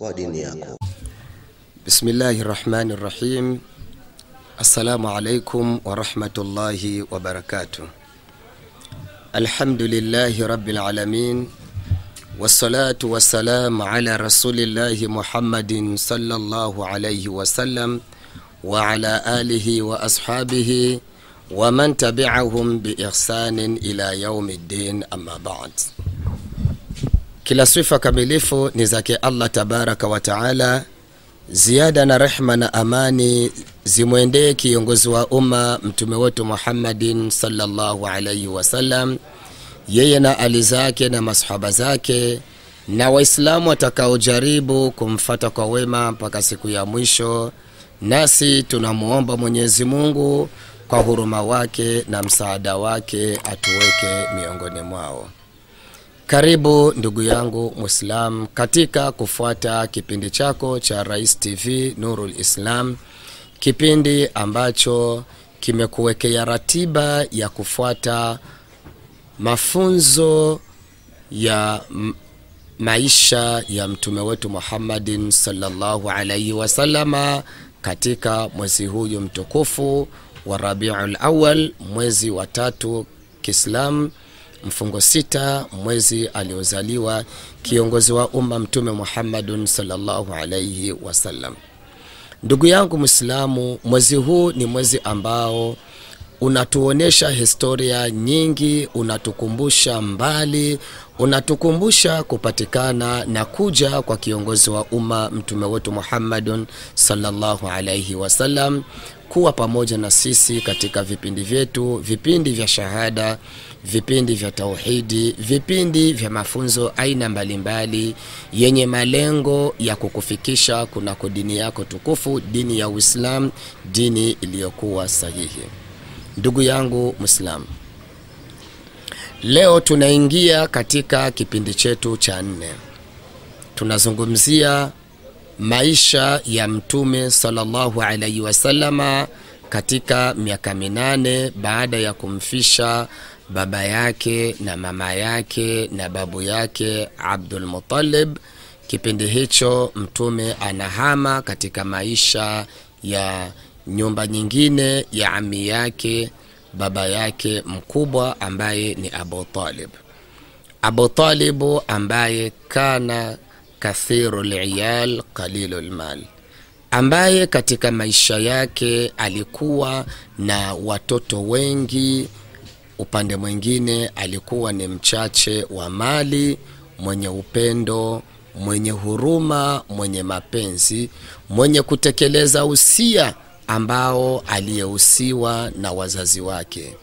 mwangaza wa dini yako. Bismillahi rahmani rahim. Assalamu alaikum warahmatullahi wabarakatuh. Alhamdulillahi rabbil alamin wassalatu wassalamu ala rasulillahi Muhammadin sallallahu alayhi wasallam wa ala alihi wa ashabihi wa man tabi'ahum bi ihsanin ila yaumiddin, amma ba'd. Kila sifa kamilifu ni zake Allah tabaraka wa taala ziada na rehma na amani zimwendee kiongozi wa umma mtume wetu Muhammadin sallallahu alaihi wasallam, yeye na ali zake na masahaba zake na Waislamu watakaojaribu kumfata kwa wema mpaka siku ya mwisho. Nasi tunamwomba Mwenyezi Mungu kwa huruma wake na msaada wake atuweke miongoni mwao. Karibu ndugu yangu Muislam katika kufuata kipindi chako cha Rais TV Nurul Islam, kipindi ambacho kimekuwekea ratiba ya kufuata mafunzo ya maisha ya mtume wetu Muhammadin sallallahu alaihi wasallama katika mwezi huyu mtukufu wa Rabiul Awal, mwezi wa tatu Kiislamu mfungo sita mwezi aliozaliwa kiongozi wa umma mtume Muhammadun sallallahu alaihi wasallam. Ndugu yangu Mwislamu, mwezi huu ni mwezi ambao unatuonyesha historia nyingi, unatukumbusha mbali, unatukumbusha kupatikana na kuja kwa kiongozi wa umma mtume wetu Muhammadun sallallahu alaihi wasallam kuwa pamoja na sisi katika vipindi vyetu, vipindi vya shahada, vipindi vya tauhidi, vipindi vya mafunzo aina mbalimbali yenye malengo ya kukufikisha kunako dini yako tukufu, dini ya Uislamu, dini iliyokuwa sahihi. Ndugu yangu Muislamu, leo tunaingia katika kipindi chetu cha nne. Tunazungumzia maisha ya Mtume sallallahu alaihi wasallama katika miaka minane baada ya kumfisha baba yake na mama yake na babu yake Abdul Muttalib. Kipindi hicho Mtume anahama katika maisha ya nyumba nyingine ya ami yake baba yake mkubwa ambaye ni Abu Talib. Abu Talibu ambaye kana kathiru liyal qalilu lmal, ambaye katika maisha yake alikuwa na watoto wengi, upande mwingine alikuwa ni mchache wa mali, mwenye upendo, mwenye huruma, mwenye mapenzi, mwenye kutekeleza usia ambao aliyehusiwa na wazazi wake.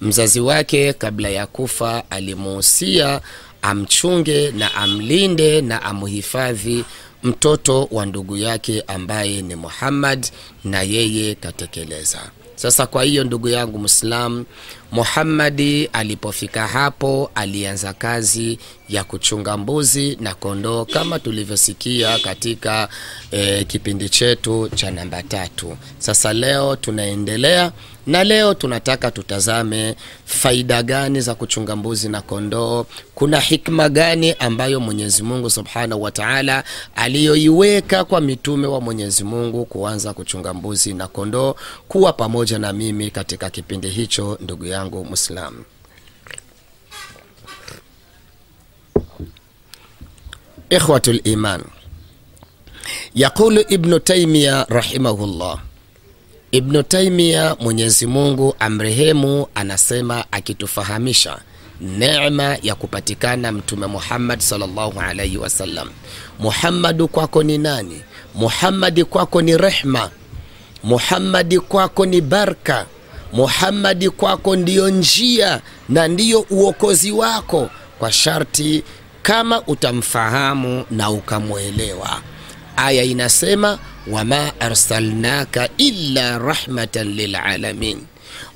Mzazi wake kabla ya kufa alimuhusia amchunge na amlinde na amhifadhi mtoto wa ndugu yake ambaye ni Muhammad, na yeye katekeleza. Sasa kwa hiyo ndugu yangu Muislamu, Muhammadi alipofika hapo alianza kazi ya kuchunga mbuzi na kondoo kama tulivyosikia katika e, kipindi chetu cha namba tatu. Sasa leo tunaendelea na leo tunataka tutazame faida gani za kuchunga mbuzi na kondoo. Kuna hikma gani ambayo Mwenyezi Mungu Subhanahu wa Ta'ala aliyoiweka kwa mitume wa Mwenyezi Mungu kuanza kuchunga mbuzi na kondoo. Kuwa pamoja na mimi katika kipindi hicho, ndugu yangu Muislamu. Ikhwatul iman, yaqulu Ibnu Taymiya rahimahullah Ibnu Taimia, Mwenyezi Mungu amrehemu, anasema akitufahamisha neema ya kupatikana Mtume Muhammad sallallahu alaihi wasallam. Muhammadu kwako ni nani? Muhammadi kwako ni rehma, Muhammadi kwako ni baraka, Muhammadi kwako ndiyo njia na ndiyo uokozi wako, kwa sharti kama utamfahamu na ukamwelewa. Aya inasema wama arsalnaka illa rahmatan lilalamin,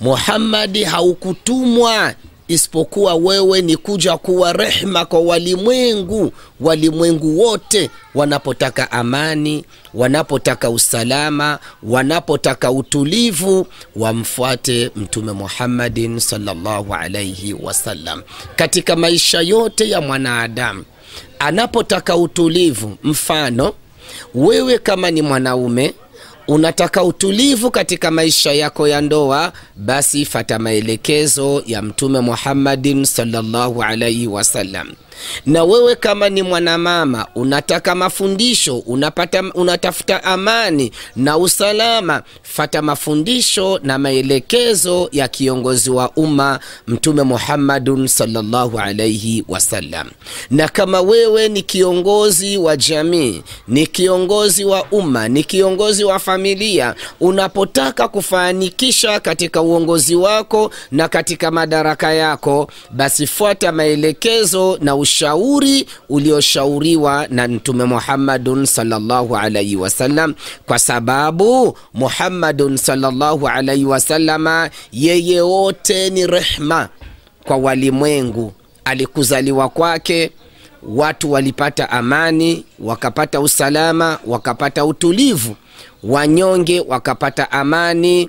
Muhammadi haukutumwa isipokuwa wewe ni kuja kuwa rehma kwa walimwengu. Walimwengu wote wanapotaka amani wanapotaka usalama wanapotaka utulivu wamfuate mtume muhammadin salllahu alaihi wasallam. Katika maisha yote ya mwanadamu anapotaka utulivu mfano wewe kama ni mwanaume unataka utulivu katika maisha yako ya ndoa basi fata maelekezo ya mtume muhammadin salllahu alaihi wasallam na wewe kama ni mwanamama unataka mafundisho unapata, unatafuta amani na usalama fata mafundisho na maelekezo ya kiongozi wa umma mtume muhammadun sallallahu alaihi wasallam. Na kama wewe ni kiongozi wa jamii ni kiongozi wa umma ni kiongozi wa familia unapotaka kufanikisha katika uongozi wako na katika madaraka yako basi fuata maelekezo na ushauri ulioshauriwa na mtume muhammadun salllahu alaihi wasallam kwa sababu muhammadun salllahu alaihi wasalama yeye wote ni rehma kwa walimwengu. Alikuzaliwa kwake watu walipata amani wakapata usalama wakapata utulivu. Wanyonge wakapata amani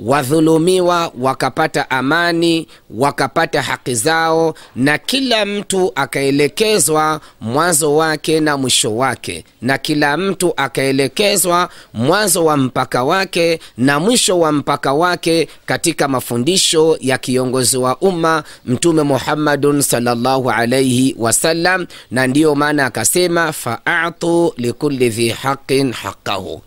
wadhulumiwa wakapata amani wakapata haki zao na kila mtu akaelekezwa mwanzo wake na mwisho wake na kila mtu akaelekezwa mwanzo wa mpaka wake na mwisho wa mpaka wake katika mafundisho ya kiongozi wa umma mtume muhammadun salllahu alaihi wasallam na ndiyo maana akasema faatu likuli dhi haqin haqahu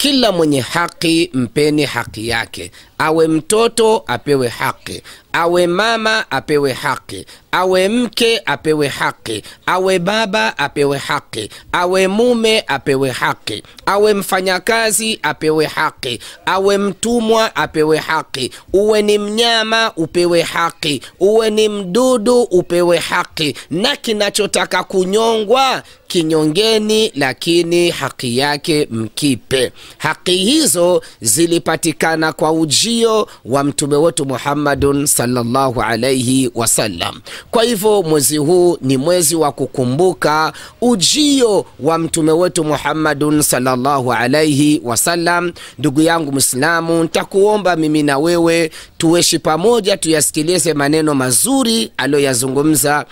kila mwenye haki mpeni haki yake. Awe mtoto apewe haki awe mama apewe haki. Awe mke apewe haki. Awe baba apewe haki. Awe mume apewe haki. Awe mfanyakazi apewe haki. Awe mtumwa apewe haki. Uwe ni mnyama upewe haki. Uwe ni mdudu upewe haki. Na kinachotaka kunyongwa kinyongeni lakini haki yake mkipe. Haki hizo zilipatikana kwa ujio wa mtume wetu muhammadun salllahu alaihi wasallam kwa hivyo mwezi huu ni mwezi wa kukumbuka ujio wa mtume wetu muhammadun salllahu alaihi wasallam ndugu yangu mwislamu ntakuomba mimi na wewe tuweshi pamoja tuyasikilize maneno mazuri aliyoyazungumza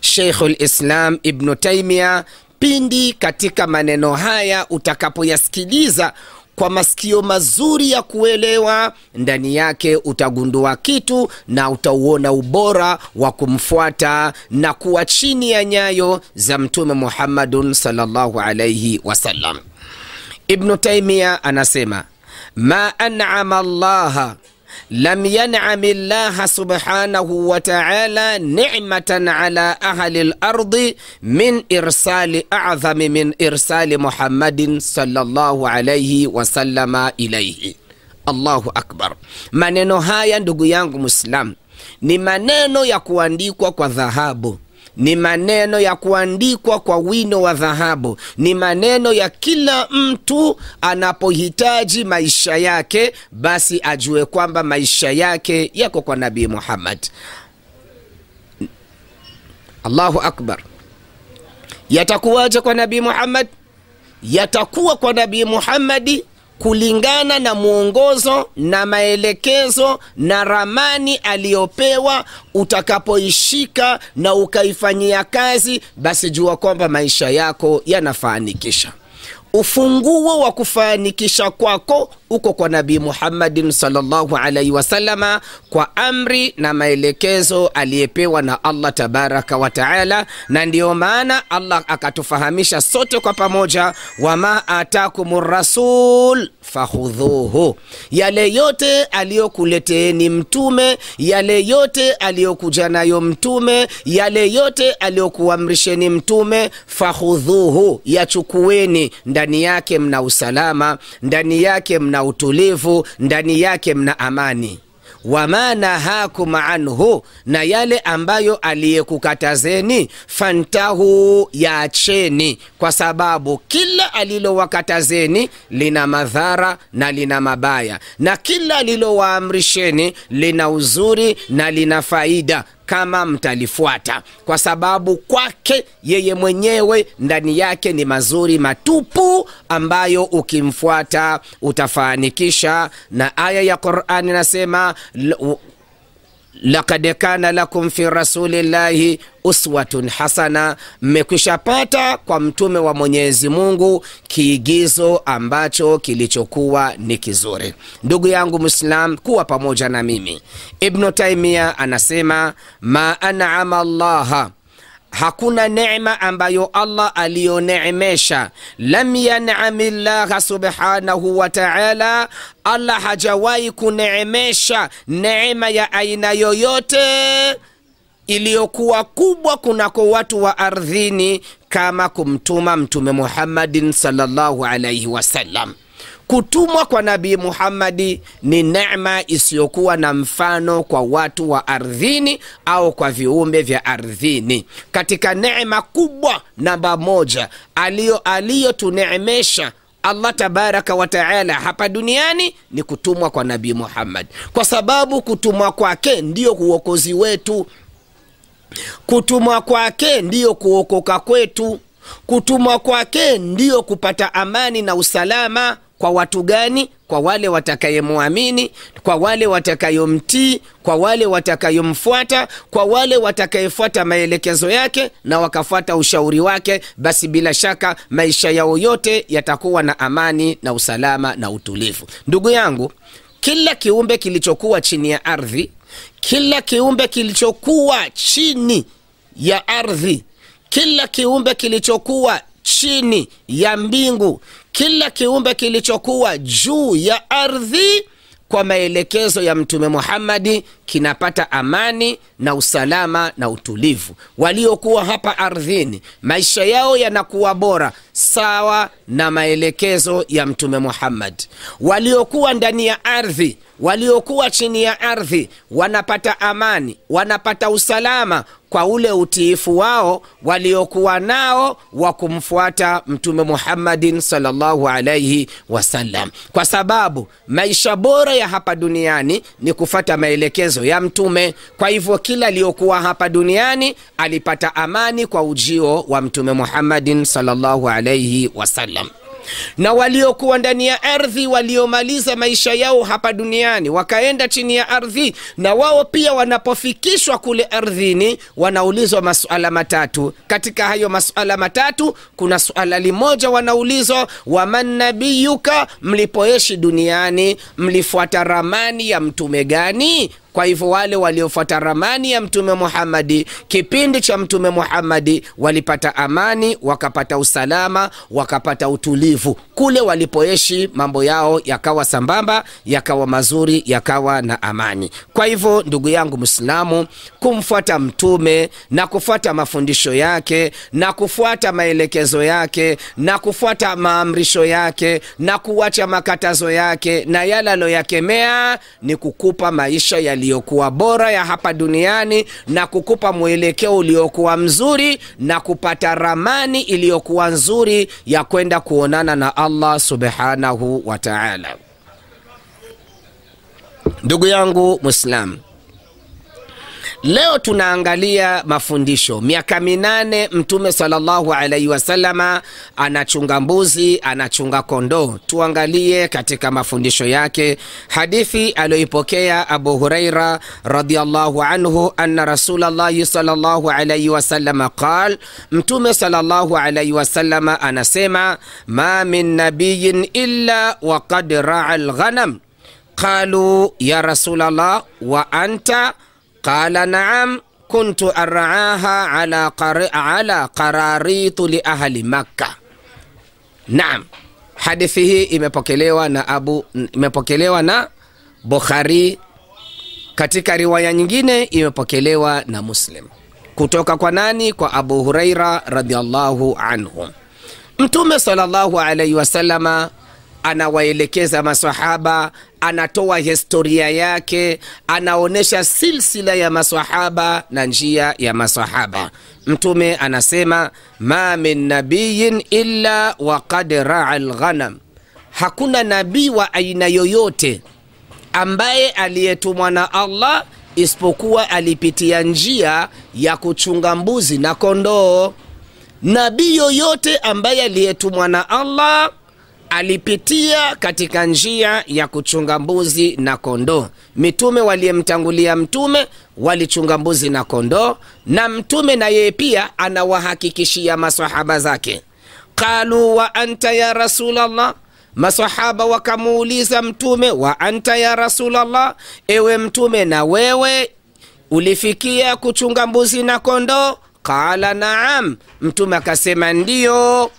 Sheikhul Islam ibnu taimia pindi katika maneno haya utakapoyasikiliza kwa masikio mazuri ya kuelewa ndani yake utagundua kitu na utauona ubora wa kumfuata na kuwa chini ya nyayo za mtume muhammadun salllahu alaihi wasallam. Ibnu taimia anasema ma anama llaha lam yanami llaha subhanahu wataala ni'matan ala ahli lardi min irsali adhami min irsali muhammadin salllahu alaihi wasalama ilaihi allahu akbar. Maneno haya ndugu yangu muslam ni maneno ya kuandikwa kwa dhahabu ni maneno ya kuandikwa kwa wino wa dhahabu. Ni maneno ya kila mtu anapohitaji maisha yake basi ajue kwamba maisha yake yako kwa nabii muhammad. Allahu akbar. Yatakuwaje kwa nabii muhammad? Yatakuwa kwa nabii muhammadi kulingana na mwongozo na maelekezo na ramani aliyopewa utakapoishika na ukaifanyia kazi basi jua kwamba maisha yako yanafanikisha ufunguo wa kufanikisha kwako uko kwa nabii muhammadin salllahu alaihi wasalama kwa amri na maelekezo aliyepewa na allah tabaraka wataala na ndiyo maana allah akatufahamisha sote kwa pamoja wama atakum rasul fahudhuhu yale yote aliyokuleteeni mtume yale yote aliyokuja nayo mtume yale yote aliyokuamrisheni mtume fahudhuhu yachukueni. Ndani yake mna usalama ndani yake mna utulivu ndani yake mna amani wama nahakum anhu, na yale ambayo aliyekukatazeni, fantahu, yaacheni, kwa sababu kila alilowakatazeni lina madhara na lina mabaya, na kila alilowaamrisheni lina uzuri na lina faida kama mtalifuata, kwa sababu kwake yeye mwenyewe ndani yake ni mazuri matupu, ambayo ukimfuata utafanikisha. Na aya ya Qur'ani nasema lakad kana lakum fi rasulillahi uswatun hasana, mmekwishapata kwa mtume wa Mwenyezi Mungu kiigizo ambacho kilichokuwa ni kizuri. Ndugu yangu Muislam, kuwa pamoja na mimi. Ibnu Taimia anasema ma an'ama Allaha Hakuna neema ambayo Allah aliyoneemesha, lam yanami llaha subhanahu wa taala, Allah hajawahi kuneemesha neema ya aina yoyote iliyokuwa kubwa kunako watu wa ardhini kama kumtuma Mtume Muhammadin sallallahu alaihi wasallam. Kutumwa kwa Nabii Muhammadi ni nema isiyokuwa na mfano kwa watu wa ardhini au kwa viumbe vya ardhini. Katika nema kubwa namba moja aliyo aliyotuneemesha Allah tabaraka wataala hapa duniani ni kutumwa kwa Nabii muhammadi kwa sababu kutumwa kwake ndiyo uokozi wetu. Kutumwa kwake ndiyo kuokoka kwetu. Kutumwa kwake ndiyo kupata amani na usalama kwa watu gani? Kwa wale watakayemwamini, kwa wale watakayomtii, kwa wale watakayomfuata, kwa wale watakayefuata maelekezo yake na wakafuata ushauri wake, basi bila shaka maisha yao yote yatakuwa na amani na usalama na utulivu. Ndugu yangu, kila kiumbe kilichokuwa chini ya ardhi, kila kiumbe kilichokuwa chini ya ardhi, kila kiumbe kilichokuwa chini ya mbingu, kila kiumbe kilichokuwa juu ya ardhi kwa maelekezo ya Mtume Muhammadi kinapata amani na usalama na utulivu. Waliokuwa hapa ardhini maisha yao yanakuwa bora sawa na maelekezo ya Mtume Muhammad. Waliokuwa ndani ya ardhi, waliokuwa chini ya ardhi wanapata amani, wanapata usalama kwa ule utiifu wao waliokuwa nao wa kumfuata Mtume Muhammadin sallallahu alaihi wasallam, kwa sababu maisha bora ya hapa duniani ni kufata maelekezo ya Mtume. Kwa hivyo kila aliyokuwa hapa duniani alipata amani kwa ujio wa Mtume Muhammadin sallallahu wasallam na waliokuwa ndani ya ardhi waliomaliza maisha yao hapa duniani wakaenda chini ya ardhi, na wao pia wanapofikishwa kule ardhini wanaulizwa masuala matatu. Katika hayo masuala matatu kuna suala limoja wanaulizwa, waman nabiyuka, mlipoishi duniani mlifuata ramani ya mtume gani? Kwa hivyo wale waliofuata ramani ya Mtume Muhammadi kipindi cha Mtume Muhammadi walipata amani, wakapata usalama, wakapata utulivu kule walipoeshi mambo yao yakawa sambamba, yakawa mazuri, yakawa na amani. Kwa hivyo ndugu yangu Mwislamu, kumfuata Mtume na kufuata mafundisho yake na kufuata maelekezo yake na kufuata maamrisho yake na kuwacha makatazo yake na yale aliyoyakemea ni kukupa maisha yali iliyokuwa bora ya hapa duniani na kukupa mwelekeo uliokuwa mzuri na kupata ramani iliyokuwa nzuri ya kwenda kuonana na Allah subhanahu wa ta'ala. Ndugu yangu Muislam, leo tunaangalia mafundisho. Miaka minane Mtume sallallahu alaihi wasallama anachunga mbuzi, anachunga kondoo. Tuangalie katika mafundisho yake hadithi aliyoipokea Abu Huraira radhiallahu anhu anna Rasulallahi sallallahu alaihi wasallama qal, Mtume sallallahu alaihi wasallama anasema ma min nabiyin illa waqad raa lghanam qalu ya Rasulallah wa anta qala naam kuntu araaha ala, ala qararitu li ahli Makka. Naam, hadithi hii imepokelewa na Abu imepokelewa na Bukhari, katika riwaya nyingine imepokelewa na Muslim. Kutoka kwa nani? Kwa Abu Huraira radhiallahu anhu. Mtume sallallahu alaihi wasallama anawaelekeza masahaba anatoa historia yake anaonyesha silsila ya masahaba na njia ya masahaba mtume anasema ma min nabiyin illa waqad raa lghanam hakuna nabii wa aina yoyote ambaye aliyetumwa na allah isipokuwa alipitia njia ya kuchunga mbuzi na kondoo. Nabii yoyote ambaye aliyetumwa na allah alipitia katika njia ya kuchunga mbuzi na kondoo. Mitume waliyemtangulia mtume walichunga mbuzi na kondoo na mtume na yeye pia anawahakikishia masahaba zake. Qalu wa anta ya rasulllah masahaba wakamuuliza mtume wa anta ya rasulllah ewe mtume na wewe ulifikia kuchunga mbuzi na kondoo? Qala naam. Mtume akasema ndiyo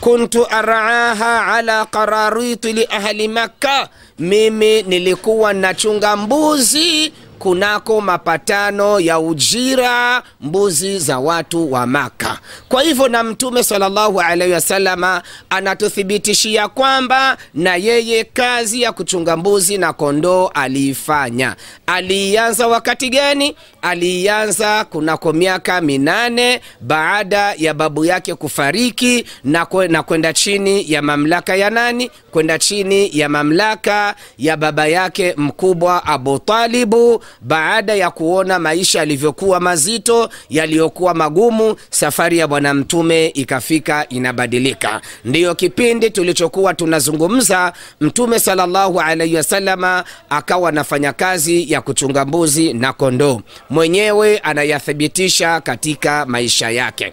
kuntu araaha ala qarariti li ahli makka mimi nilikuwa nachunga mbuzi kunako mapatano ya ujira mbuzi za watu wa maka kwa hivyo na mtume sallallahu alaihi wasalama anatuthibitishia kwamba na yeye kazi ya kuchunga mbuzi na kondoo aliifanya. Aliianza wakati gani? Aliianza kunako miaka minane baada ya babu yake kufariki na kwenda kwe chini ya mamlaka ya nani? Kwenda chini ya mamlaka ya baba yake mkubwa abu talibu baada ya kuona maisha yalivyokuwa mazito yaliyokuwa magumu safari ya bwana mtume ikafika inabadilika. Ndiyo kipindi tulichokuwa tunazungumza mtume sallallahu alaihi wasalama akawa anafanya kazi ya kuchunga mbuzi na kondoo. Mwenyewe anayathibitisha katika maisha yake.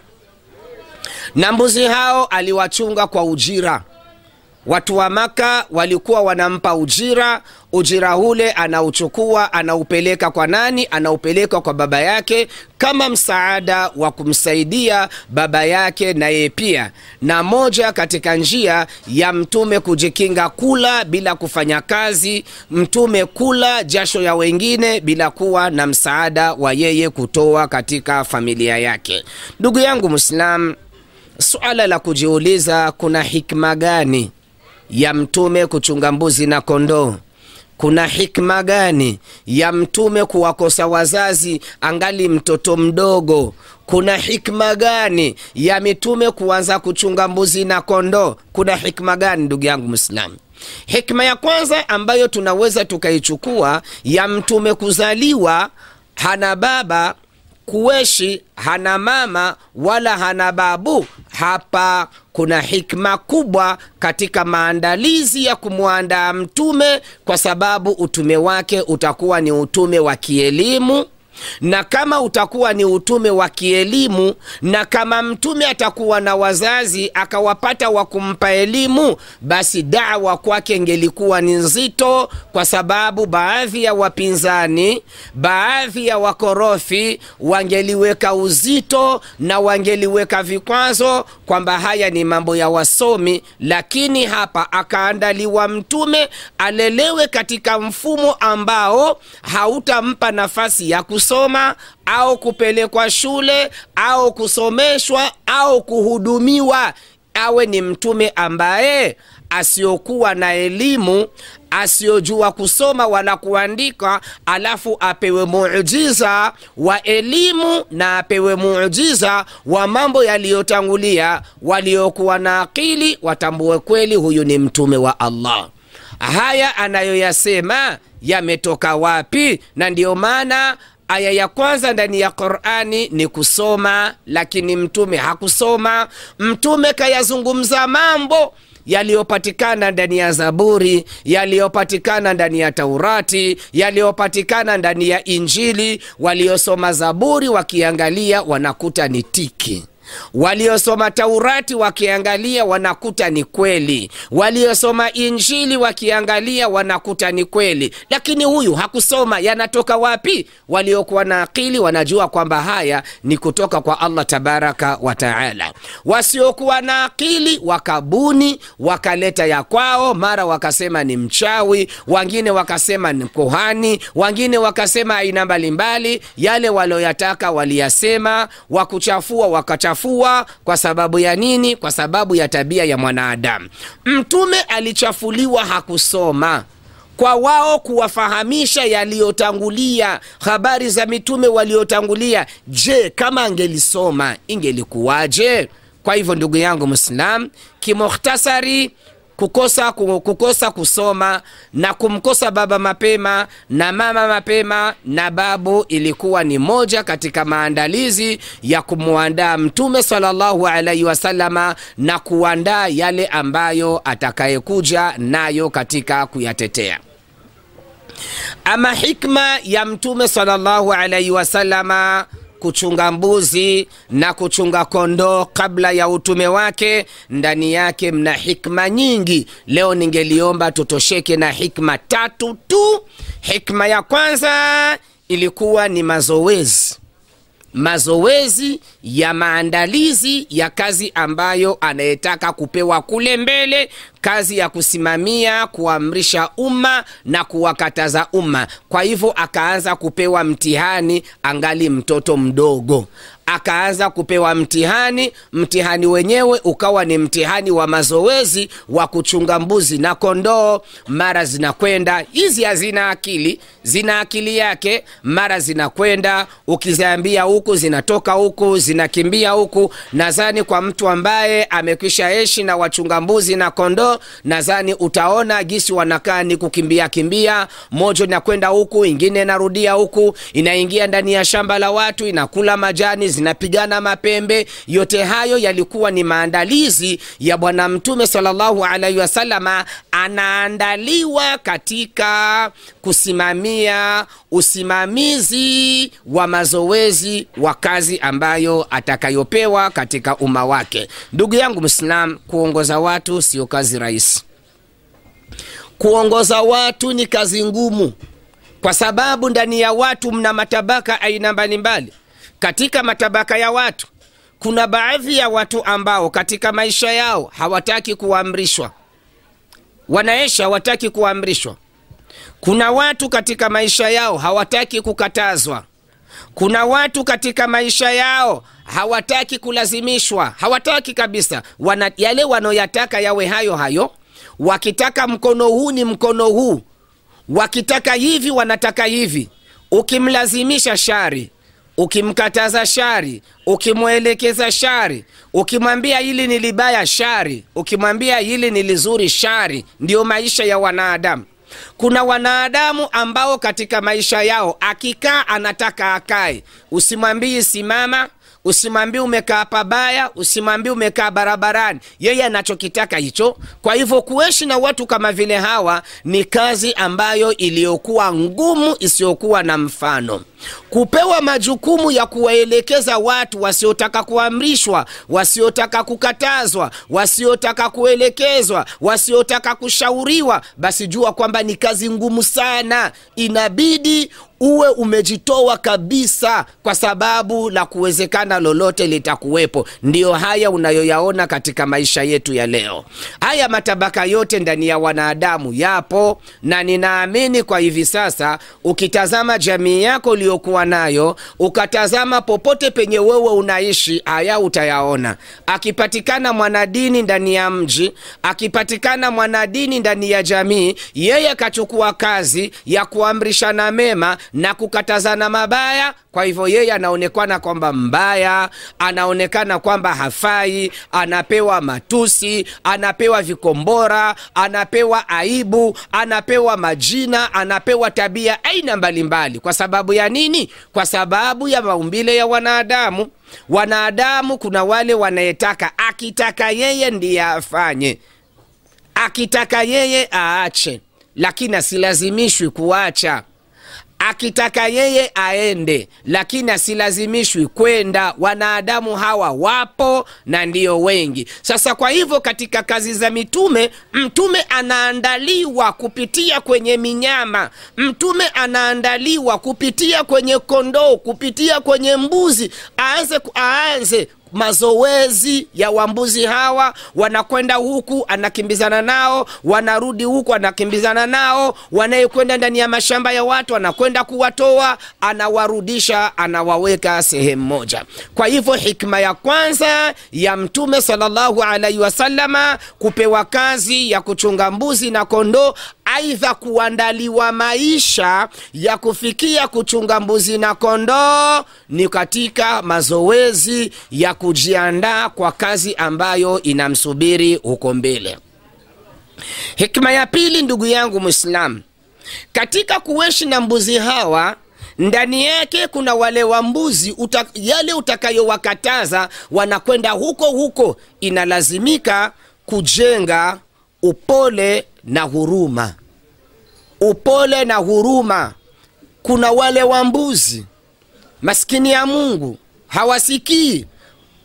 Na mbuzi hao aliwachunga kwa ujira. Watu wa maka walikuwa wanampa ujira ujira ule anauchukua anaupeleka kwa nani? Anaupeleka kwa baba yake kama msaada wa kumsaidia baba yake na yeye pia. Na moja katika njia ya mtume kujikinga kula bila kufanya kazi mtume kula jasho ya wengine bila kuwa na msaada wa yeye kutoa katika familia yake. Ndugu yangu mwislam suala la kujiuliza kuna hikma gani ya mtume kuchunga mbuzi na kondoo kuna hikma gani ya mtume kuwakosa wazazi angali mtoto mdogo? Kuna hikma gani ya mitume kuanza kuchunga mbuzi na kondoo? Kuna hikma gani ndugu yangu mwislamu hikma ya kwanza ambayo tunaweza tukaichukua ya mtume kuzaliwa hana baba kueshi hana mama wala hana babu hapa kuna hikma kubwa katika maandalizi ya kumwandaa mtume kwa sababu utume wake utakuwa ni utume wa kielimu na kama utakuwa ni utume wa kielimu na kama mtume atakuwa na wazazi akawapata wa kumpa elimu basi dawa kwake ngelikuwa ni nzito kwa sababu baadhi ya wapinzani baadhi ya wakorofi wangeliweka uzito na wangeliweka vikwazo kwamba haya ni mambo ya wasomi. Lakini hapa akaandaliwa mtume alelewe katika mfumo ambao hautampa nafasi ya kusoma au kupelekwa shule au kusomeshwa au kuhudumiwa. Awe ni mtume ambaye asiyokuwa na elimu asiyojua kusoma wala kuandika alafu apewe muujiza wa elimu na apewe muujiza wa mambo yaliyotangulia. Waliokuwa na akili watambue kweli huyu ni mtume wa allah. Haya anayoyasema yametoka wapi? Na ndiyo maana aya ya kwanza ndani ya qurani ni kusoma lakini mtume hakusoma. Mtume kayazungumza mambo yaliyopatikana ndani ya zaburi yaliyopatikana ndani ya taurati yaliyopatikana ndani ya injili. Waliosoma zaburi wakiangalia wanakuta ni tiki waliosoma taurati wakiangalia wanakuta ni kweli. Waliosoma injili wakiangalia wanakuta ni kweli. Lakini huyu hakusoma yanatoka wapi? Waliokuwa na akili wanajua kwamba haya ni kutoka kwa allah tabaraka wa taala. Wasiokuwa na akili wakabuni wakaleta ya kwao mara wakasema ni mchawi wangine wakasema ni kohani wangine wakasema aina mbalimbali. Yale walioyataka waliyasema wakuchafua wakachafua kuchafua kwa sababu ya nini? Kwa sababu ya tabia ya mwanadamu. Mtume alichafuliwa hakusoma. Kwa wao kuwafahamisha yaliyotangulia habari za mitume waliotangulia je kama angelisoma ingelikuwaje? Kwa hivyo ndugu yangu mwislam kimukhtasari kukosa kukosa kusoma na kumkosa baba mapema na mama mapema na babu ilikuwa ni moja katika maandalizi ya kumwandaa mtume sallallahu alaihi wasalama na kuandaa yale ambayo atakayekuja nayo katika kuyatetea. Ama hikma ya mtume sallallahu alaihi wasalama kuchunga mbuzi na kuchunga kondoo kabla ya utume wake ndani yake mna hikma nyingi. Leo ningeliomba tutosheke na hikma tatu tu. Hikma ya kwanza ilikuwa ni mazoezi mazoezi ya maandalizi ya kazi ambayo anayetaka kupewa kule mbele kazi ya kusimamia kuamrisha umma na kuwakataza umma. Kwa hivyo akaanza kupewa mtihani angali mtoto mdogo akaanza kupewa mtihani mtihani wenyewe ukawa ni mtihani wa mazoezi wa kuchunga mbuzi na kondoo. Mara zinakwenda hizi hazina akili zina akili yake. Mara zinakwenda ukiziambia huku zinatoka huku zinakimbia huku. Nadhani kwa mtu ambaye amekwisha eshi na wachunga mbuzi na kondoo nadhani utaona gisi wanakaa ni kukimbia kimbia. Moja inakwenda huku ingine inarudia huku inaingia ndani ya shamba la watu inakula majani zinapigana mapembe. Yote hayo yalikuwa ni maandalizi ya bwana mtume sallallahu alaihi wasalama anaandaliwa katika kusimamia usimamizi wa mazoezi wa kazi ambayo atakayopewa katika umma wake. Ndugu yangu mislam kuongoza watu sio kazi rahisi. Kuongoza watu ni kazi ngumu. Kwa sababu ndani ya watu mna matabaka aina mbalimbali katika matabaka ya watu kuna baadhi ya watu ambao katika maisha yao hawataki kuamrishwa. Wanaesha hawataki kuamrishwa. Kuna watu katika maisha yao hawataki kukatazwa. Kuna watu katika maisha yao hawataki kulazimishwa. Hawataki kabisa. Wana, yale wanaoyataka yawe hayo hayo. Wakitaka mkono huu ni mkono huu. Wakitaka hivi wanataka hivi. Ukimlazimisha shari ukimkataza shari ukimwelekeza shari ukimwambia hili ni libaya shari ukimwambia hili ni lizuri shari ndiyo maisha ya wanadamu. Kuna wanadamu ambao katika maisha yao akikaa anataka akae. Usimwambii simama usimwambie umekaa pabaya usimwambie umekaa barabarani. Yeye anachokitaka hicho. Kwa hivyo kuishi na watu kama vile hawa ni kazi ambayo iliyokuwa ngumu isiyokuwa na mfano. Kupewa majukumu ya kuwaelekeza watu wasiotaka kuamrishwa wasiotaka kukatazwa wasiotaka kuelekezwa wasiotaka kushauriwa basi jua kwamba ni kazi ngumu sana. Inabidi uwe umejitoa kabisa kwa sababu la kuwezekana lolote litakuwepo. Ndiyo haya unayoyaona katika maisha yetu ya leo. Haya matabaka yote ndani ya wanadamu yapo na ninaamini kwa hivi sasa ukitazama jamii yako uliyokuwa nayo ukatazama popote penye wewe unaishi haya utayaona. Akipatikana mwanadini ndani ya mji akipatikana mwanadini ndani ya jamii yeye akachukua kazi ya kuamrishana mema na kukatazana mabaya. Kwa hivyo yeye anaonekana kwamba mbaya anaonekana kwamba hafai anapewa matusi anapewa vikombora anapewa aibu anapewa majina anapewa tabia aina mbalimbali. Kwa sababu ya nini? Kwa sababu ya maumbile ya wanadamu. Wanadamu kuna wale wanayetaka akitaka yeye ndiye afanye. Akitaka yeye aache. Lakini asilazimishwi kuacha akitaka yeye aende lakini asilazimishwi kwenda. Wanadamu hawa wapo na ndio wengi. Sasa kwa hivyo katika kazi za mitume mtume anaandaliwa kupitia kwenye minyama. Mtume anaandaliwa kupitia kwenye kondoo kupitia kwenye mbuzi. Aanze, aanze mazoezi ya wambuzi hawa wanakwenda huku anakimbizana nao wanarudi huku anakimbizana nao wanayekwenda ndani ya mashamba ya watu anakwenda kuwatoa anawarudisha anawaweka sehemu moja. Kwa hivyo hikma ya kwanza ya mtume salllahu alaihi wasalama kupewa kazi ya kuchunga mbuzi na kondoo aidha kuandaliwa maisha ya kufikia kuchunga mbuzi na kondoo ni katika mazoezi ya kujiandaa kwa kazi ambayo inamsubiri huko mbele. Hikma ya pili ndugu yangu mwislamu katika kuweshi na mbuzi hawa ndani yake kuna wale wa mbuzi uta, yale utakayowakataza wanakwenda huko huko. Inalazimika kujenga upole na huruma. Upole na huruma. Kuna wale wa mbuzi maskini ya mungu hawasikii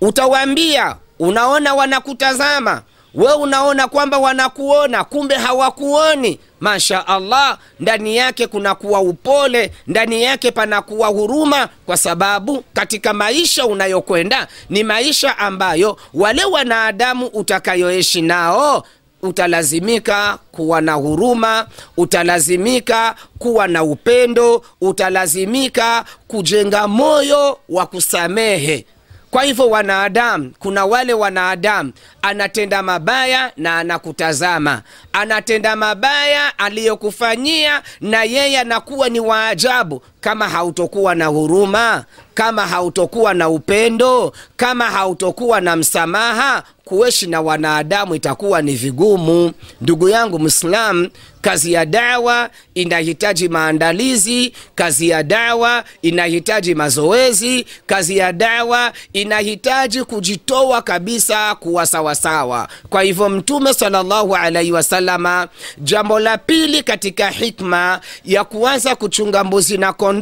utawaambia unaona wanakutazama. We unaona kwamba wanakuona kumbe hawakuoni. Masha allah ndani yake kunakuwa upole ndani yake panakuwa huruma kwa sababu katika maisha unayokwenda ni maisha ambayo wale wanadamu utakayoishi nao utalazimika kuwa na huruma utalazimika kuwa na upendo utalazimika kujenga moyo wa kusamehe kwa hivyo wanadamu kuna wale wanadamu anatenda mabaya na anakutazama. Anatenda mabaya aliyokufanyia na yeye anakuwa ni waajabu kama hautokuwa na huruma kama hautokuwa na upendo kama hautokuwa na msamaha kuishi na wanadamu itakuwa ni vigumu. Ndugu yangu mwislam kazi ya dawa inahitaji maandalizi kazi ya dawa inahitaji mazoezi kazi ya dawa inahitaji kujitoa kabisa kuwa sawasawa. Kwa hivyo mtume sallallahu alaihi wasalama jambo la pili katika hikma ya kuanza kuchunga mbuzi na kondoo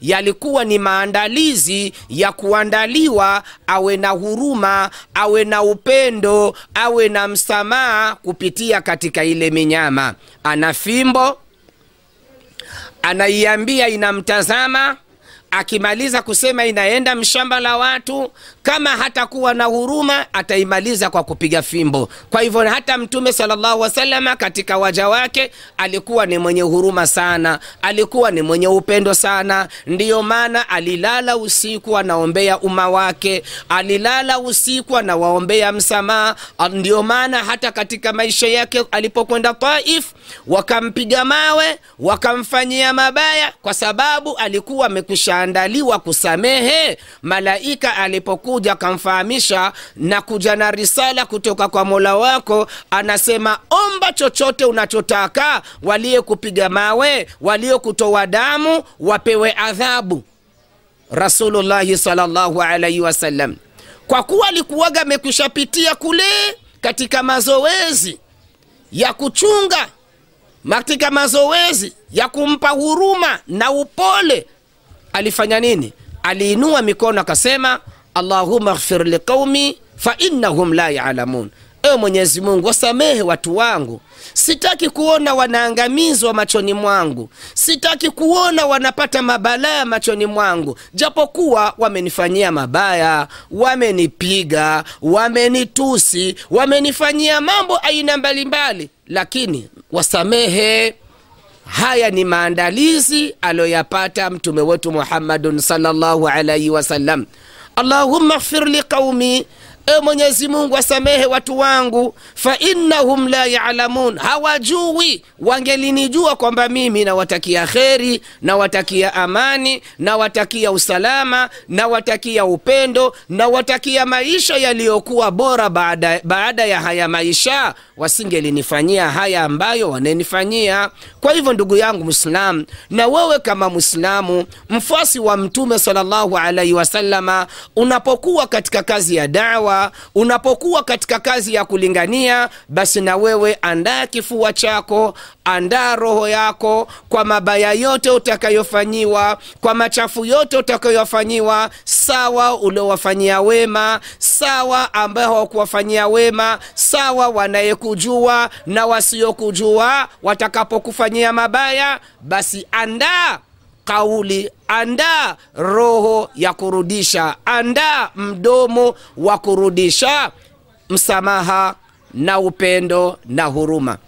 yalikuwa ni maandalizi ya kuandaliwa awe na huruma awe na upendo awe na msamaha kupitia katika ile minyama. Ana fimbo anaiambia inamtazama akimaliza kusema inaenda mshamba la watu kama hatakuwa na huruma ataimaliza kwa kupiga fimbo. Kwa hivyo hata mtume salllahu wasalama katika waja wake alikuwa ni mwenye huruma sana alikuwa ni mwenye upendo sana. Ndiyo maana alilala usiku anaombea umma wake alilala usiku anawaombea msamaha. Ndiyo maana hata katika maisha yake alipokwenda taif wakampiga mawe wakamfanyia mabaya kwa sababu alikuwa amekwisha andaliwa kusamehe malaika alipokuja akamfahamisha na kuja na risala kutoka kwa mola wako anasema omba chochote unachotaka waliyekupiga mawe waliokutoa damu wapewe adhabu. Rasulullahi salllahu alaihi wasallam kwa kuwa alikuwaga amekwishapitia kule katika mazoezi ya kuchunga katika mazoezi ya kumpa huruma na upole alifanya nini? Aliinua mikono akasema allahuma ghfir liqaumi fainnahum la yalamun. Ewe mwenyezi mungu wasamehe watu wangu. Sitaki kuona wanaangamizwa machoni mwangu. Sitaki kuona wanapata mabalaya machoni mwangu. Japokuwa wamenifanyia mabaya wamenipiga wamenitusi wamenifanyia mambo aina mbalimbali. Lakini wasamehe haya ni maandalizi aliyoyapata mtume wetu muhammadun sallallahu alaihi wasallam allahumma ghfir liqaumi e mwenyezi mungu wasamehe watu wangu fainnahum la yalamun. Hawajui wangelinijua kwamba mimi nawatakia kheri nawatakia amani nawatakia usalama nawatakia upendo nawatakia maisha yaliyokuwa bora baada, baada ya haya maisha wasingelinifanyia haya ambayo wanenifanyia. Kwa hivyo ndugu yangu mwislamu na wewe kama mwislamu mfuasi wa mtume salllahu alaihi wasalama unapokuwa katika kazi ya dawa unapokuwa katika kazi ya kulingania basi na wewe andaa kifua chako andaa roho yako kwa mabaya yote utakayofanyiwa kwa machafu yote utakayofanyiwa sawa uliowafanyia wema sawa ambayo hawakuwafanyia wema sawa wanayekujua na wasiokujua watakapokufanyia mabaya basi andaa kauli andaa roho ya kurudisha andaa mdomo wa kurudisha msamaha na upendo na huruma.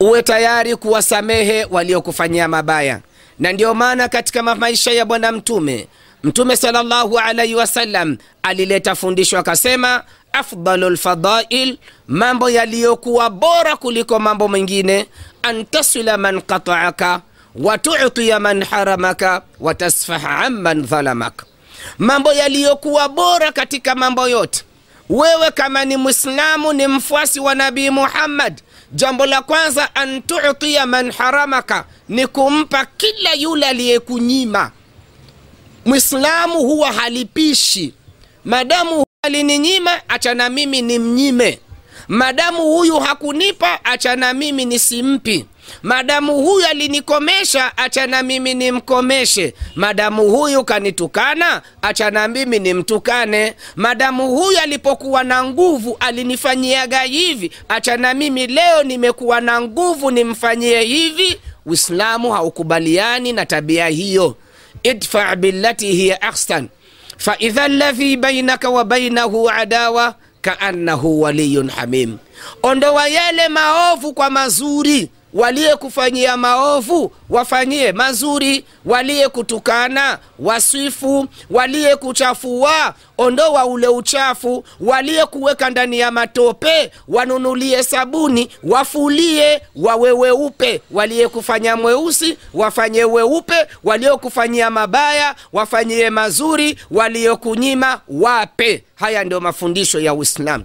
Uwe tayari kuwasamehe waliokufanyia mabaya. Na ndiyo maana katika maisha ya bwana mtume mtume salllahu alaihi wasallam alileta fundisho akasema afdalu lfadail mambo yaliyokuwa bora kuliko mambo mengine antasula man qataaka watutia man haramaka watasfaha amman dhalamaka mambo yaliyokuwa bora katika mambo yote. Wewe kama ni mwislamu ni mfuasi wa nabii muhammad jambo la kwanza antutia man haramaka ni kumpa kila yule aliyekunyima. Mwislamu huwa halipishi. Madamu alininyima achana mimi ni mnyime madamu huyu hakunipa achana mimi nisimpi madamu huyu alinikomesha achana mimi nimkomeshe. Madamu huyu kanitukana achana mimi nimtukane. Madamu huyu alipokuwa na nguvu alinifanyiaga hivi achana mimi leo nimekuwa na nguvu nimfanyie hivi. Uislamu haukubaliani na tabia hiyo. Idfa billati hiya ahsan. Faidha ladhi bainaka wa bainahu adawa kaannahu waliyun hamim. Ondoa yale maovu kwa mazuri waliyekufanyia maovu wafanyie mazuri waliyekutukana wasifu waliyekuchafua ondoa ule uchafu waliyekuweka ndani ya matope wanunulie sabuni wafulie wawe weupe waliyekufanya mweusi wafanye weupe waliokufanyia mabaya wafanyie mazuri waliokunyima wape. Haya ndio mafundisho ya uislamu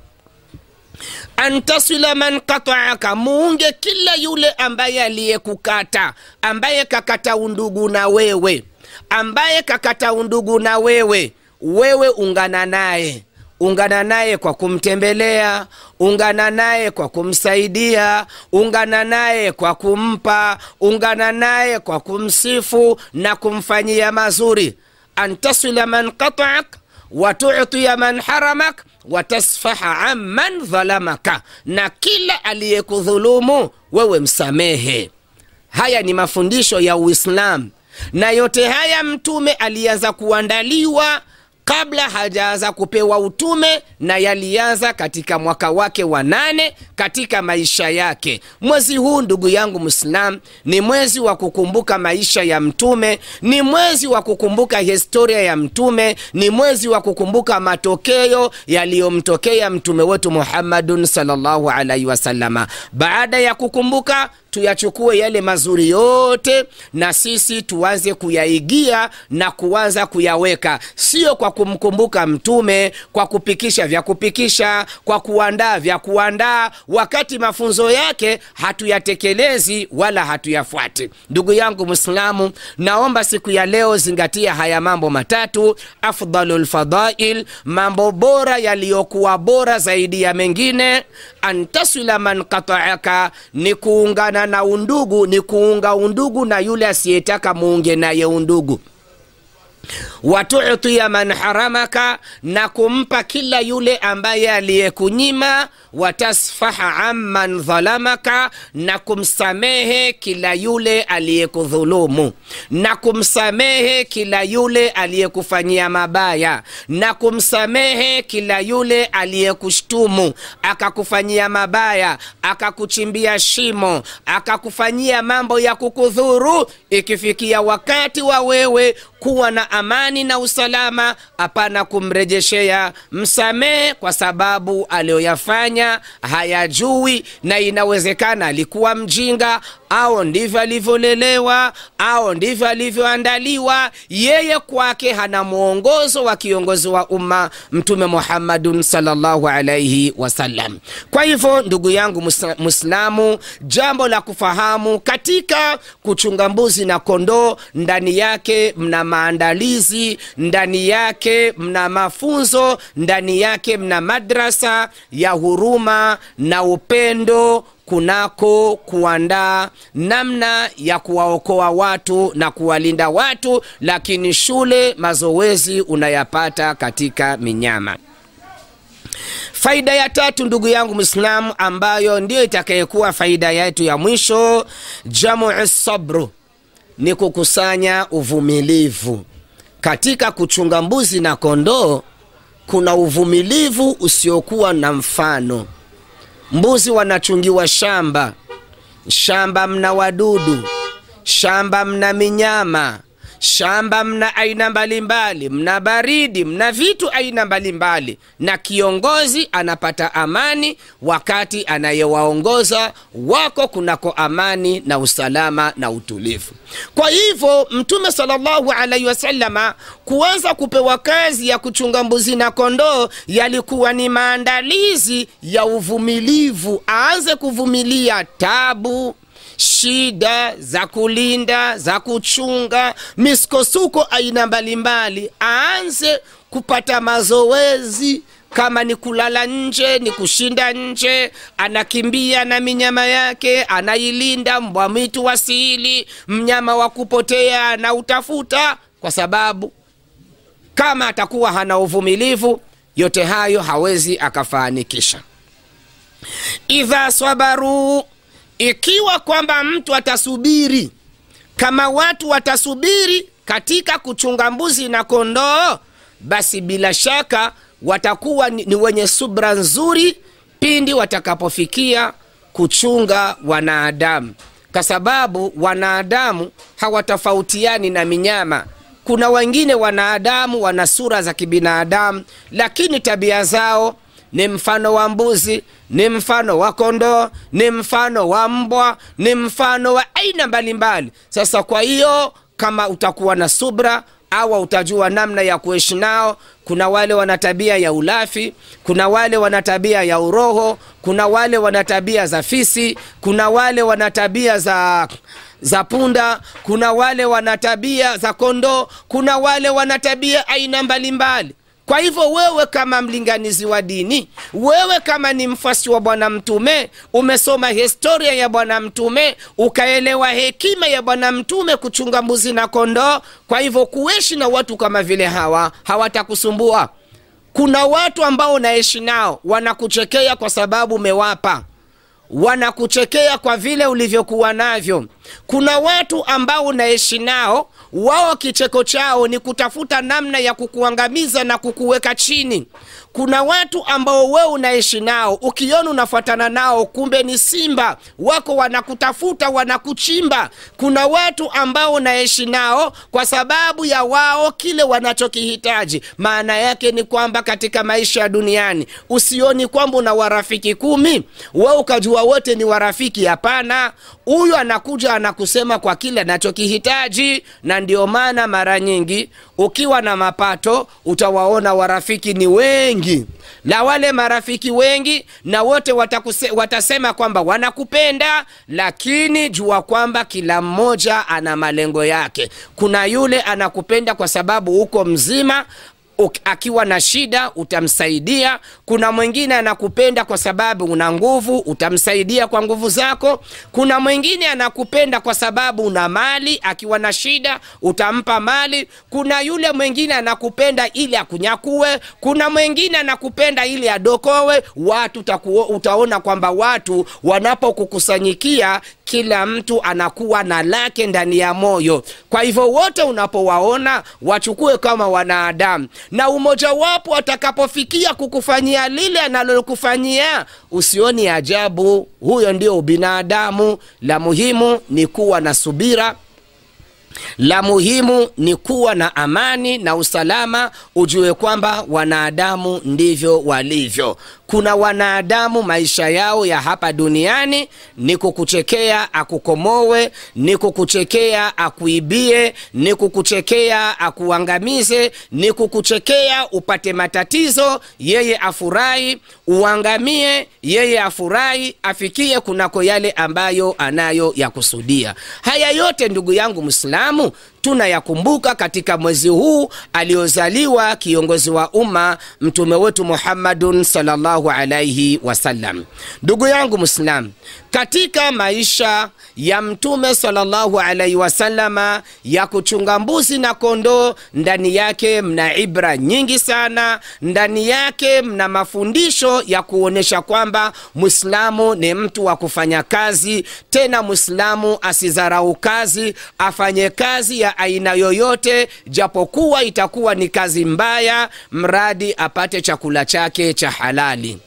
antasila man kataaka, muunge kila yule ambaye aliyekukata ambaye kakata undugu na wewe ambaye kakata undugu na wewe. Wewe ungana naye ungana naye kwa kumtembelea ungana naye kwa kumsaidia ungana naye kwa kumpa ungana naye kwa kumsifu na kumfanyia mazuri. Antasila man qataak watutia man haramak watasfaha amman dhalamaka na kila aliyekudhulumu wewe msamehe. Haya ni mafundisho ya uislam na yote haya mtume alianza kuandaliwa kabla hajaanza kupewa utume na yalianza katika mwaka wake wa nane katika maisha yake. Mwezi huu ndugu yangu Muislam ni mwezi wa kukumbuka maisha ya mtume ni mwezi wa kukumbuka historia ya mtume ni mwezi wa kukumbuka matokeo yaliyomtokea mtume wetu muhammadun sallallahu alaihi wasalama baada ya kukumbuka tuyachukue yale mazuri yote na sisi tuanze kuyaigia na kuanza kuyaweka. Sio kwa kumkumbuka mtume kwa kupikisha vya kupikisha kwa kuandaa vya kuandaa. Wakati mafunzo yake hatuyatekelezi wala hatuyafuati. Ndugu yangu mwislamu naomba siku ya leo zingatia haya mambo matatu. Afdalu lfadail mambo bora yaliyokuwa bora zaidi ya mengine. Antasila man qataaka ni kuungana na undugu ni kuunga undugu na yule asiyetaka muunge naye undugu watutia man haramaka na kumpa kila yule ambaye aliyekunyima. Watasfaha amman dhalamaka na kumsamehe kila yule aliyekudhulumu. Na kumsamehe kila yule aliyekufanyia mabaya. Na kumsamehe kila yule aliyekushtumu. Akakufanyia mabaya akakuchimbia shimo akakufanyia mambo ya kukudhuru. Ikifikia wakati wa wewe kuwa na amani na usalama hapana kumrejeshea. Msamehe kwa sababu aliyoyafanya hayajui na inawezekana alikuwa mjinga. Au ndivyo alivyolelewa au ndivyo alivyoandaliwa. Yeye kwake hana mwongozo wa kiongozi wa umma mtume muhammadun salllahu alaihi wasallam. Kwa hivyo ndugu yangu Muislamu, jambo la kufahamu katika kuchunga mbuzi na kondoo ndani yake mna maandalizi ndani yake mna mafunzo ndani yake mna madrasa ya huruma na upendo kunako kuandaa namna ya kuwaokoa watu na kuwalinda watu lakini shule mazoezi unayapata katika minyama. Faida ya tatu ndugu yangu mwislamu ambayo ndiyo itakayekuwa faida yetu ya mwisho jamu sabru ni kukusanya uvumilivu katika kuchunga mbuzi na kondoo kuna uvumilivu usiokuwa na mfano. Mbuzi wanachungiwa shamba. Shamba mna wadudu. Shamba mna minyama shamba mna aina mbalimbali mna baridi mna vitu aina mbalimbali na kiongozi anapata amani wakati anayewaongoza wako kunako amani na usalama na utulivu. Kwa hivyo mtume salllahu alaihi wasalama kuanza kupewa kazi ya kuchunga mbuzi na kondoo yalikuwa ni maandalizi ya uvumilivu. Aanze kuvumilia tabu shida za kulinda za kuchunga misukosuko aina mbalimbali. Aanze kupata mazoezi kama ni kulala nje ni kushinda nje anakimbia na minyama yake anailinda mbwa mwitu wasili mnyama wa kupotea na utafuta kwa sababu kama atakuwa hana uvumilivu yote hayo hawezi akafanikisha. Idha sabaruu ikiwa kwamba mtu atasubiri kama watu watasubiri katika kuchunga mbuzi na kondoo basi bila shaka watakuwa ni, wenye subra nzuri pindi watakapofikia kuchunga wanadamu. Kwa sababu wanadamu hawatofautiani na minyama. Kuna wengine wanadamu wana sura za kibinadamu lakini tabia zao ni mfano wa mbuzi ni mfano wa kondoo ni mfano wa mbwa ni mfano wa aina mbalimbali. Sasa kwa hiyo kama utakuwa na subra au utajua namna ya kuishi nao kuna wale wana tabia ya ulafi kuna wale wana tabia ya uroho kuna wale wana tabia za fisi kuna wale wana tabia za za punda kuna wale wana tabia za kondoo kuna wale wana tabia aina mbalimbali kwa hivyo wewe kama mlinganizi wa dini wewe kama ni mfuasi wa bwana mtume umesoma historia ya bwana mtume ukaelewa hekima ya bwana mtume kuchunga mbuzi na kondoo kwa hivyo kuishi na watu kama vile hawa hawatakusumbua. Kuna watu ambao unaishi nao wanakuchekea kwa sababu umewapa wanakuchekea kwa vile ulivyokuwa navyo. Kuna watu ambao unaishi nao wao kicheko chao ni kutafuta namna ya kukuangamiza na kukuweka chini kuna watu ambao wewe unaishi nao ukiona unafuatana nao kumbe ni simba. Wako wanakutafuta wanakuchimba. Kuna watu ambao unaishi nao kwa sababu ya wao kile wanachokihitaji. Maana yake ni kwamba katika maisha ya duniani usioni kwamba una warafiki kumi we ukajua wote ni warafiki hapana. Huyu anakuja anakusema kwa kile anachokihitaji na ndio maana mara nyingi ukiwa na mapato utawaona warafiki ni wengi na wale marafiki wengi na wote watakuse, watasema kwamba wanakupenda lakini jua kwamba kila mmoja ana malengo yake. Kuna yule anakupenda kwa sababu uko mzima akiwa na shida utamsaidia. Kuna mwingine anakupenda kwa sababu una nguvu utamsaidia kwa nguvu zako. Kuna mwingine anakupenda kwa sababu una mali akiwa na shida utampa mali. Kuna yule mwingine anakupenda ili akunyakue. Kuna mwingine anakupenda ili adokowe watu utaona kwamba watu wanapokukusanyikia kila mtu anakuwa na lake ndani ya moyo. Kwa hivyo wote unapowaona wachukue kama wanadamu. Na umojawapo atakapofikia kukufanyia lile analokufanyia usioni ajabu. Huyo ndio ubinadamu. La muhimu ni kuwa na subira la muhimu ni kuwa na amani na usalama ujue kwamba wanadamu ndivyo walivyo. Kuna wanadamu maisha yao ya hapa duniani ni kukuchekea akukomowe ni kukuchekea akuibie ni kukuchekea akuangamize ni kukuchekea upate matatizo yeye afurahi uangamie yeye afurahi afikie kunako yale ambayo anayo ya kusudia. Haya yote ndugu yangu mwislamu tunayakumbuka katika mwezi huu aliozaliwa kiongozi wa umma mtume wetu muhammadun sallahu alaihi wasallam ndugu yangu mwislam katika maisha ya mtume sallallahu alaihi wasallama ya kuchunga mbuzi na kondoo ndani yake mna ibra nyingi sana ndani yake mna mafundisho ya kuonyesha kwamba mwislamu ni mtu wa kufanya kazi tena mwislamu asidharau kazi afanye kazi ya aina yoyote japokuwa itakuwa ni kazi mbaya mradi apate chakula chake cha halali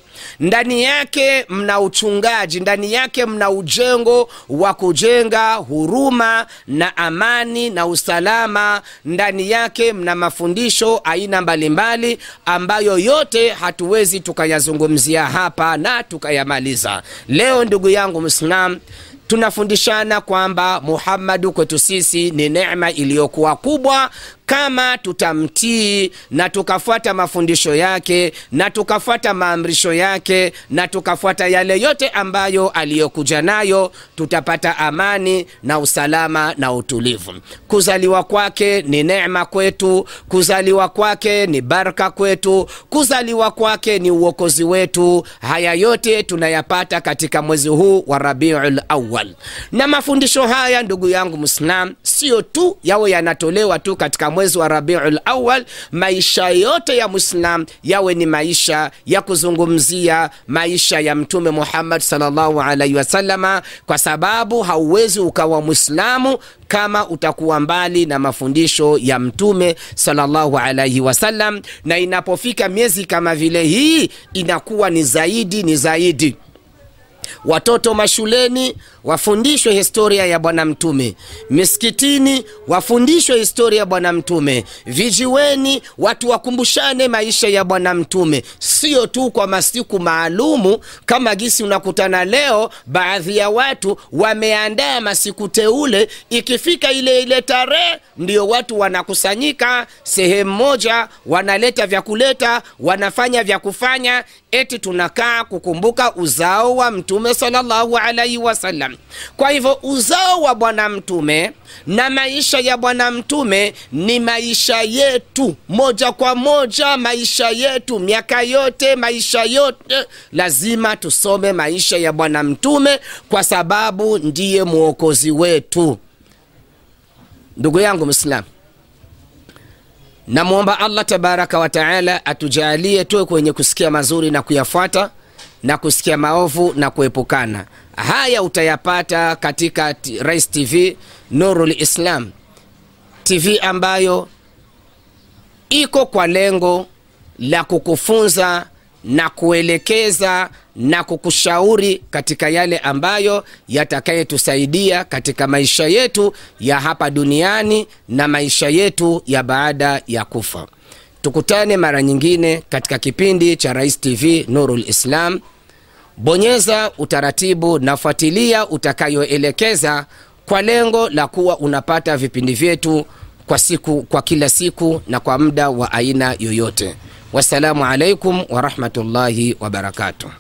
ndani yake mna uchungaji ndani yake mna ujengo wa kujenga huruma na amani na usalama. Ndani yake mna mafundisho aina mbalimbali ambayo yote hatuwezi tukayazungumzia hapa na tukayamaliza. Leo ndugu yangu mslam tunafundishana kwamba muhammadu kwetu sisi ni neema iliyokuwa kubwa kama tutamtii na tukafuata mafundisho yake na tukafuata maamrisho yake na tukafuata yale yote ambayo aliyokuja nayo tutapata amani na usalama na utulivu. Kuzaliwa kwake ni nema kwetu kuzaliwa kwake ni baraka kwetu kuzaliwa kwake ni uokozi wetu. Haya yote tunayapata katika mwezi huu wa rabiul awal na mafundisho haya ndugu yangu mwislam sio tu yawe yanatolewa tu katika mwezi wa rabiul awal maisha yote ya Muislam yawe ni maisha ya kuzungumzia maisha ya mtume muhammad salllahu alaihi wasalama kwa sababu hauwezi ukawa mwislamu kama utakuwa mbali na mafundisho ya mtume salallahu alaihi wasallam. Na inapofika miezi kama vile hii inakuwa ni zaidi ni zaidi. Watoto mashuleni wafundishwe historia ya bwana mtume. Miskitini wafundishwe historia ya bwana mtume. Vijiweni watu wakumbushane maisha ya bwana mtume. Sio tu kwa masiku maalumu kama gisi unakutana leo baadhi ya watu wameandaa masiku teule. Ikifika ile ile tarehe ndio watu wanakusanyika sehemu moja wanaleta vya kuleta wanafanya vya kufanya. Eti tunakaa kukumbuka uzao wa mtume salllahu alaihi wasallam kwa hivyo uzao wa bwana mtume na maisha ya bwana mtume ni maisha yetu. Moja kwa moja maisha yetu. Miaka yote maisha yote. Lazima tusome maisha ya bwana mtume kwa sababu ndiye mwokozi wetu. Ndugu yangu mislam namwomba allah tabaraka wataala atujalie tuwe kwenye kusikia mazuri na kuyafuata na kusikia maovu na kuepukana. Haya utayapata katika rais tv nurul islam tv ambayo iko kwa lengo la kukufunza na kuelekeza na kukushauri katika yale ambayo yatakayetusaidia katika maisha yetu ya hapa duniani na maisha yetu ya baada ya kufa. Tukutane mara nyingine katika kipindi cha rais tv nurul islam bonyeza utaratibu na fuatilia utakayoelekeza kwa lengo la kuwa unapata vipindi vyetu kwa siku kwa kila siku na kwa muda wa aina yoyote. Wassalamu alaikum warahmatullahi wabarakatuh